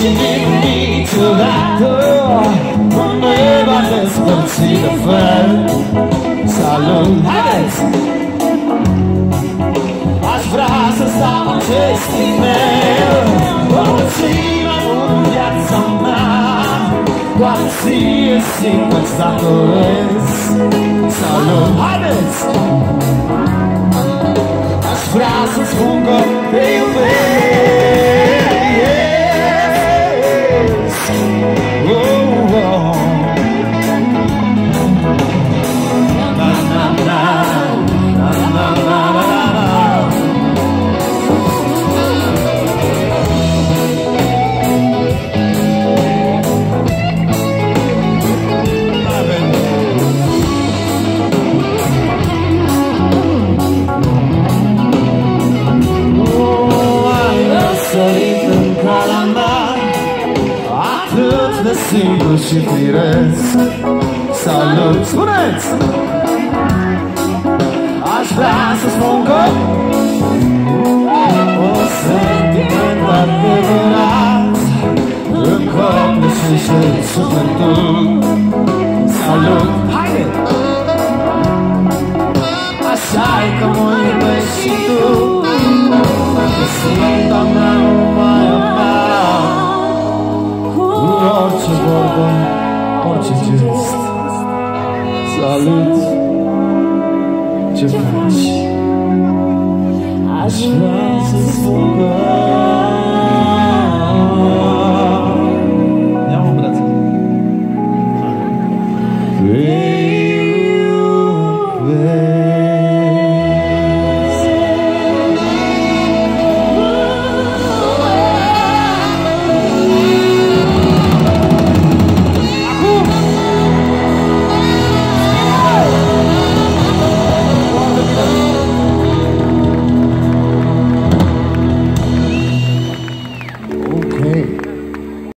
leading me to that O One day my best will see the fire Salonais As braças estavam de cimento quasi simpatizadores São As frases fungam meio de simplu și firesc Salut, spuneți! Aș vrea să spun că O sentiment adevărat În copii și șerii sufletul Salut! Haide! Așa e că mă iubești și tu Că simt doamna numai ce gest! Salut! Ce faci? Aș vrea să spun Ne-am îmbrățat. Te.